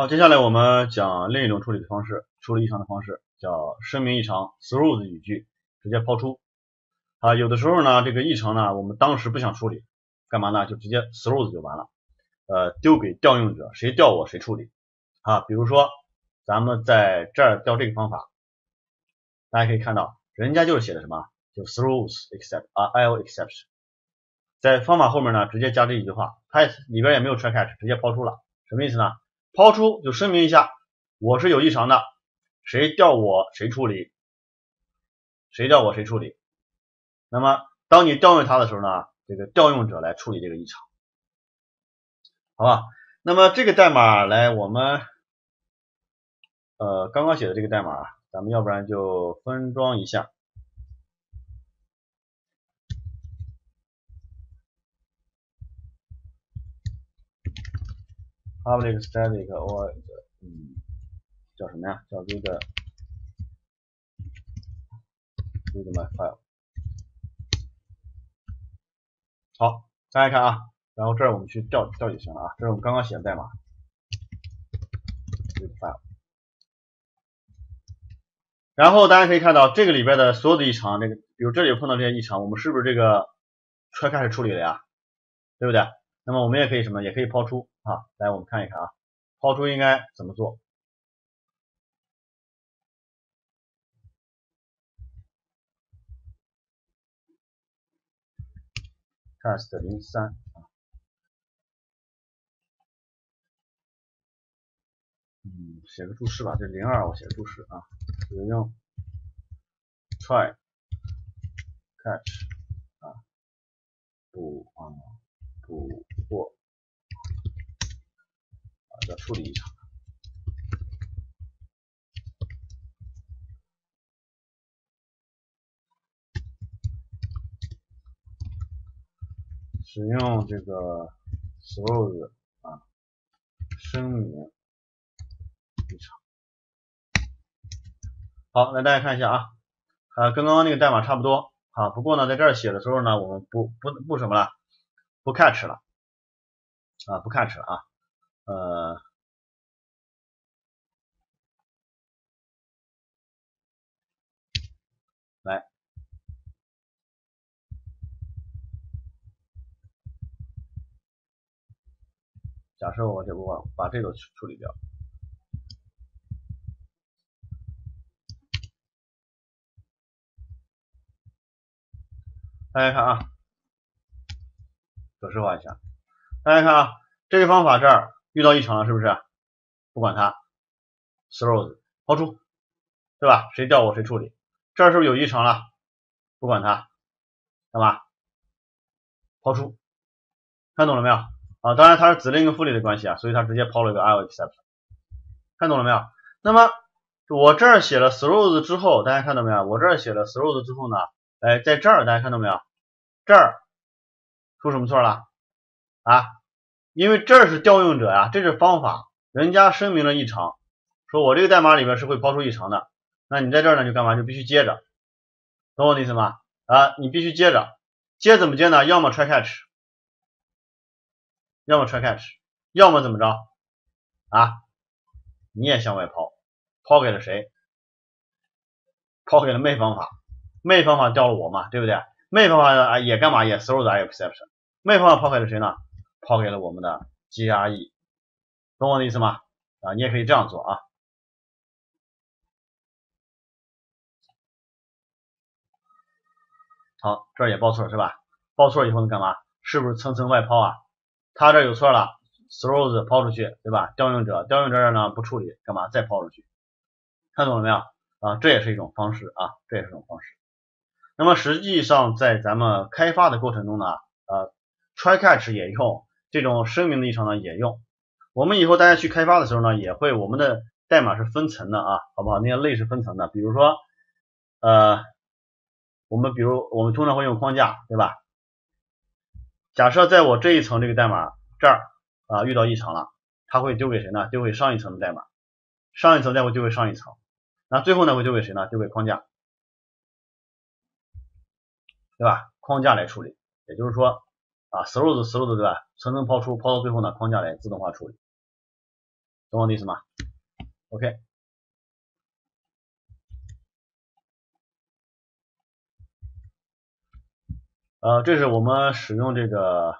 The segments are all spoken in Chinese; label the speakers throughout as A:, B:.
A: 好，接下来我们讲另一种处理的方式，处理异常的方式叫声明异常 throws 语句，直接抛出啊。有的时候呢，这个异常呢，我们当时不想处理，干嘛呢？就直接 throws 就完了，呃，丢给调用者，谁调我谁处理啊。比如说，咱们在这儿调这个方法，大家可以看到，人家就是写的什么，就 throws except 啊，l exception，在方法后面呢，直接加这一句话，它里边也没有 try catch，直接抛出了，什么意思呢？抛出就声明一下，我是有异常的，谁调我谁处理，谁调我谁处理。那么当你调用它的时候呢，这个调用者来处理这个异常，好吧？那么这个代码来，我们呃刚刚写的这个代码，咱们要不然就分装一下。Public static void，嗯，叫什么呀？叫 read read my file。好，大家看啊，然后这儿我们去调调就行了啊，这是我们刚刚写的代码。read file。然后大家可以看到这个里边的所有的异常，这个比如这里碰到这些异常，我们是不是这个 try 开始处理了呀？对不对？那么我们也可以什么？也可以抛出。啊，来我们看一看啊，抛出应该怎么做？test 零三啊，嗯，写个注释吧，这零二我写个注释啊，使用 try catch 啊，不啊不要处理异常，使用这个 throws 啊，声明异常。好，来大家看一下啊，啊，跟刚刚那个代码差不多啊，不过呢，在这儿写的时候呢，我们不不不什么了，不 catch 了啊，不 catch 了啊。呃，来，假设我这我把这个处理掉，大家看啊，格式化一下，大家看啊，这个方法这儿。遇到异常了是不是？不管它，throws 抛出，对吧？谁调我谁处理。这儿是不是有异常了？不管它，干嘛？抛出，看懂了没有？啊，当然它是子令跟复类的关系啊，所以它直接抛了一个 l exception，看懂了没有？那么我这儿写了 throws 之后，大家看到没有？我这儿写了 throws 之后呢，哎，在这儿大家看到没有？这儿出什么错了？啊？因为这是调用者呀，这是方法，人家声明了异常，说我这个代码里边是会抛出异常的，那你在这儿呢就干嘛？就必须接着，懂我的意思吗？啊，你必须接着，接怎么接呢？要么 try catch，要么 try catch，要么怎么着？啊，你也向外抛，抛给了谁？抛给了 main 方法，main 方法调了我嘛，对不对？main 方法啊也干嘛？也 throws，也 exception，妹方法抛给了谁呢？抛给了我们的 GRE，懂我的意思吗？啊，你也可以这样做啊。好，这儿也报错是吧？报错以后能干嘛？是不是层层外抛啊？他这有错了，throws 抛出去，对吧？调用者，调用者这儿呢不处理，干嘛？再抛出去，看懂了没有？啊，这也是一种方式啊，这也是一种方式。那么实际上在咱们开发的过程中呢，呃，try catch 也用。这种声明的异常呢也用，我们以后大家去开发的时候呢，也会我们的代码是分层的啊，好不好？那些类是分层的，比如说呃，我们比如我们通常会用框架，对吧？假设在我这一层这个代码这儿啊遇到异常了，它会丢给谁呢？丢给上一层的代码，上一层再会丢给上一层，那最后呢会丢给谁呢？丢给框架，对吧？框架来处理，也就是说。啊，throws throws 对吧？层层抛出，抛到最后呢，框架来自动化处理。懂我的意思吗？OK，呃，这是我们使用这个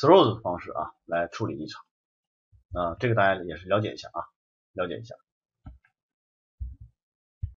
A: throws 方式啊来处理异常，啊，这个大家也是了解一下啊，了解一下。